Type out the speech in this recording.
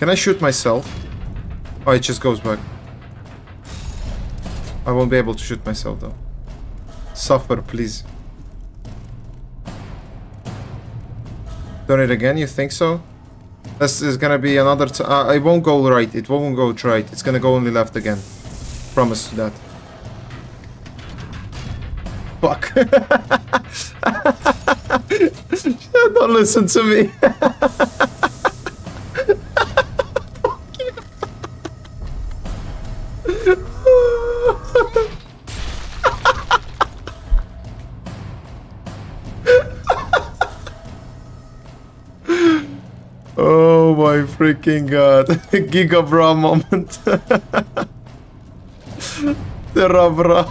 Can I shoot myself? Oh, it just goes back. I won't be able to shoot myself though. Suffer, please. Done it again, you think so? This is gonna be another t- uh, it won't go right, it won't go right. It's gonna go only left again. Promise to that. Fuck. Don't listen to me. oh my freaking god. Giga bruh moment. Tera bruh.